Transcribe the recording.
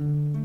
Mm.